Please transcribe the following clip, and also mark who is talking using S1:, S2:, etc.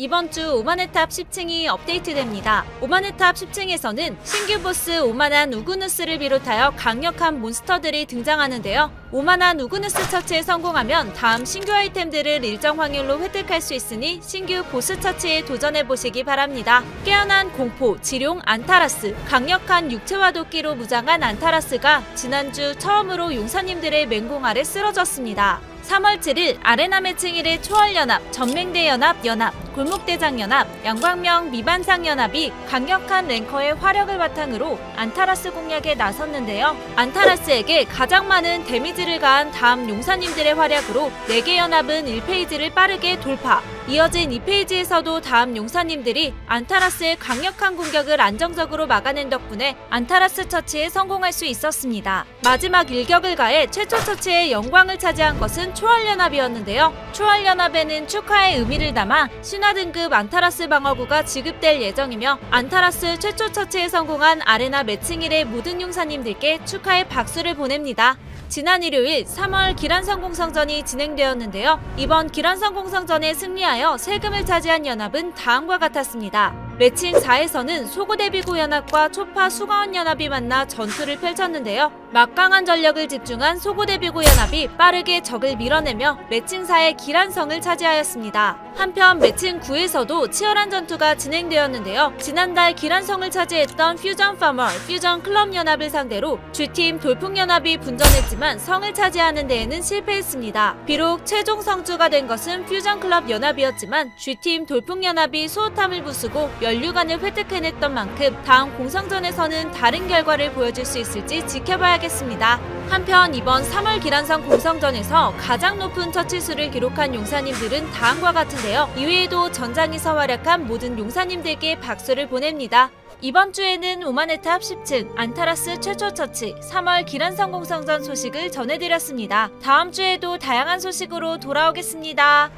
S1: 이번 주 오만의 탑 10층이 업데이트됩니다. 오만의 탑 10층에서는 신규 보스 오만한 우구누스를 비롯하여 강력한 몬스터들이 등장하는데요. 오만한 우구누스 처치에 성공하면 다음 신규 아이템들을 일정 확률로 획득할 수 있으니 신규 보스 처치에 도전해 보시기 바랍니다. 깨어난 공포, 지룡, 안타라스, 강력한 육체와 도끼로 무장한 안타라스가 지난주 처음으로 용사님들의 맹공 아래 쓰러졌습니다. 3월 7일 아레나 매칭 1의 초월연합, 전맹대연합 연합, 골목대장연합, 양광명 미반상연합이 강력한 랭커의 화력을 바탕으로 안타라스 공략에 나섰는데요. 안타라스에게 가장 많은 데미지를 가한 다음 용사님들의 활약으로 4개 연합은 1 phase를 빠르게 돌파. 이어진 2 phase에서도 다음 용사님들이 안타라스의 강력한 공격을 안정적으로 막아낸 덕분에 안타라스 처치에 성공할 수 있었습니다. 마지막 일격을 가해 최초 처치의 영광을 차지한 것은 초월연합이었는데요. 초월연합에는 축하의 의미를 담아 신화 등급 안타라스 방어구가 지급될 예정이며 안타라스 최초 처치에 성공한 아레나 매칭일의 모든 용사님들께 축하의 박수를 보냅니다. 지난 일요일 3월 기란성 공성전이 진행되었는데요. 이번 기란성 공성전에 승리하여 세금을 차지한 연합은 다음과 같았습니다. 매칭 4에서는 소고대비구 연합과 초파 수가원 연합이 만나 전투를 펼쳤는데요. 막강한 전력을 집중한 소고대비구 연합이 빠르게 적을 밀어내며 매칭 4의 기란성을 차지하였습니다. 한편 매칭 9에서도 치열한 전투가 진행되었는데요. 지난달 기란성을 차지했던 퓨전 파머, 퓨전 클럽 연합을 상대로 G팀 돌풍연합이 분전했지만 성을 차지하는 데에는 실패했습니다. 비록 최종 성주가 된 것은 퓨전 클럽 연합이었지만 G팀 돌풍연합이 수호탐을 부수고 연류관을 획득해냈던 만큼 다음 공성전에서는 다른 결과를 보여줄 수 있을지 지켜봐야겠습니다. 한편 이번 3월 기란성 공성전에서 가장 높은 처치수를 기록한 용사님들은 다음과 같은데요. 이외에도 전장에서 활약한 모든 용사님들께 박수를 보냅니다. 이번 주에는 오마네탑 10층 안타라스 최초 처치 3월 기란성 공성전 소식을 전해드렸습니다. 다음 주에도 다양한 소식으로 돌아오겠습니다.